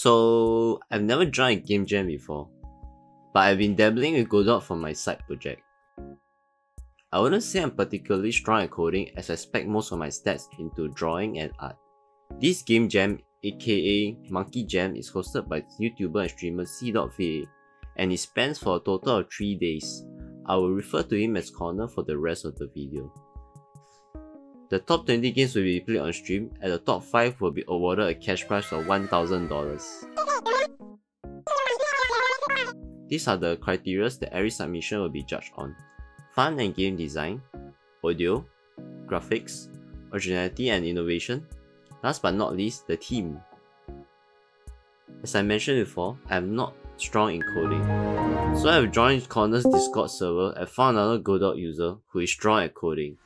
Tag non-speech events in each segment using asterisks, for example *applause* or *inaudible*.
So, I've never joined a game jam before, but I've been dabbling with Godot for my side project. I wouldn't say I'm particularly strong at coding as I spec most of my stats into drawing and art. This game jam, aka Monkey Jam, is hosted by YouTuber and streamer CDawgVA and it spans for a total of 3 days. I will refer to him as Connor for the rest of the video. The top 20 games will be played on stream and the top 5 will be awarded a cash prize of $1000. These are the criteria that every submission will be judged on. Fun and game design, audio, graphics, originality and innovation, last but not least, the team. As I mentioned before, I am not strong in coding. So I have joined Connor's Discord server and found another Godot user who is strong at coding.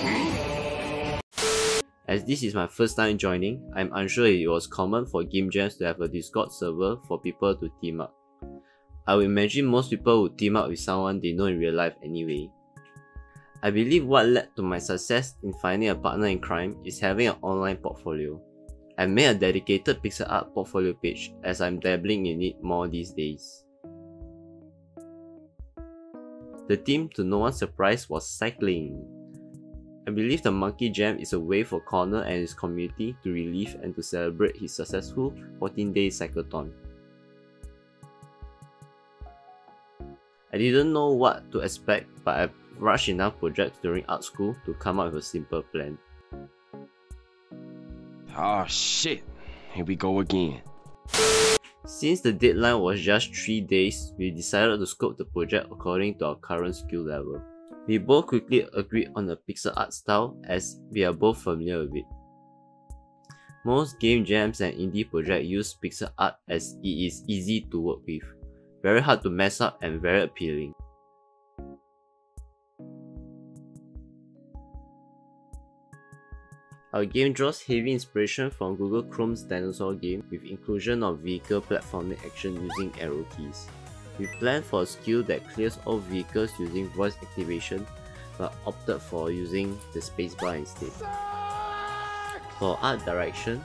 Hmm? As this is my first time joining, I'm unsure it was common for game jams to have a Discord server for people to team up. I would imagine most people would team up with someone they know in real life anyway. I believe what led to my success in finding a partner in crime is having an online portfolio. I made a dedicated pixel art portfolio page as I'm dabbling in it more these days. The theme to no one's surprise was cycling. I believe the Monkey Jam is a way for Connor and his community to relive and to celebrate his successful 14-day cyclethon. I didn't know what to expect, but I rushed enough projects during art school to come up with a simple plan. Oh shit, here we go again. Since the deadline was just 3 days, we decided to scope the project according to our current skill level. We both quickly agreed on the pixel art style as we are both familiar with it. Most game jams and indie projects use pixel art as it is easy to work with, very hard to mess up and very appealing. Our game draws heavy inspiration from Google Chrome's dinosaur game with inclusion of vehicle platforming action using arrow keys. We planned for a skill that clears all vehicles using voice activation but opted for using the spacebar instead. For art direction,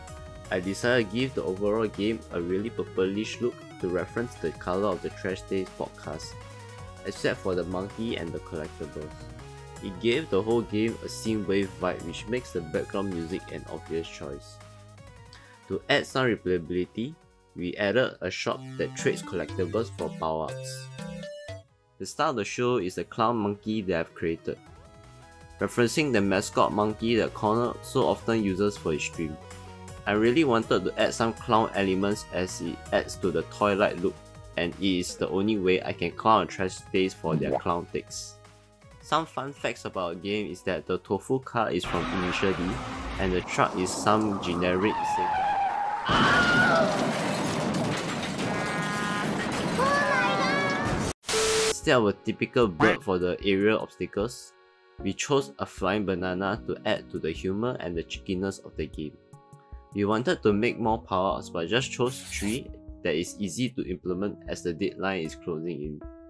I decided to give the overall game a really purplish look to reference the color of the Trash Taste podcast, except for the monkey and the collectibles. It gave the whole game a synthwave vibe which makes the background music an obvious choice. To add some replayability, we added a shop that trades collectibles for power-ups. The star of the show is the clown monkey that I've created, referencing the mascot monkey that Connor so often uses for his stream. I really wanted to add some clown elements as it adds to the toy-like look and it is the only way I can clown a Trash Taste for their clown takes. Some fun facts about the game is that the tofu car is from Initial D and the truck is some generic Instead of a typical bird for the aerial obstacles, we chose a flying banana to add to the humor and the cheekiness of the game. We wanted to make more power-ups but just chose 3 that is easy to implement as the deadline is closing in.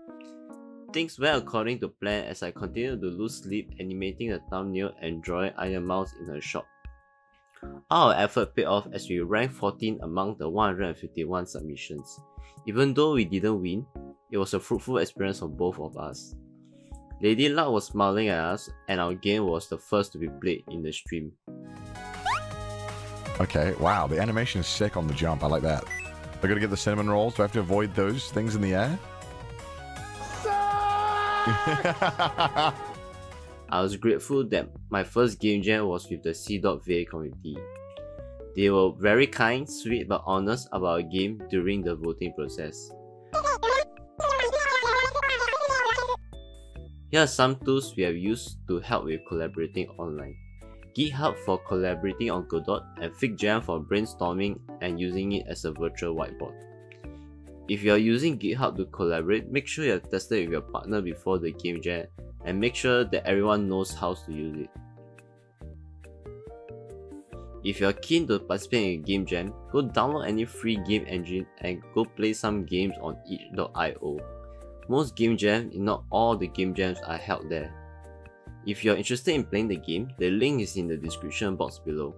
Things went according to plan as I continued to lose sleep animating the thumbnail and drawing Ironmouse in her shop. Our effort paid off as we ranked 14 among the 151 submissions. Even though we didn't win, it was a fruitful experience for both of us. Lady Luck was smiling at us, and our game was the first to be played in the stream. Okay, wow, the animation is sick on the jump. I like that. I gotta get the cinnamon rolls. Do I have to avoid those things in the air? *laughs* I was grateful that my first game jam was with the CDawgVA community. They were very kind, sweet, but honest about our game during the voting process. Here are some tools we have used to help with collaborating online. GitHub for collaborating on Godot and FigJam for brainstorming and using it as a virtual whiteboard. If you are using GitHub to collaborate, make sure you have tested with your partner before the game jam and make sure that everyone knows how to use it. If you're keen to participate in a game jam, go download any free game engine and go play some games on itch.io. Most game jams, if not all the game jams, are held there. If you're interested in playing the game, the link is in the description box below.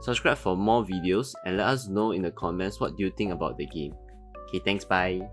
Subscribe for more videos and let us know in the comments what do you think about the game. Okay, thanks, bye.